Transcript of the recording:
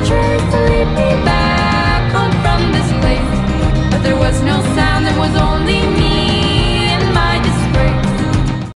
trace to lead me back home from this place. But there was no sound, there was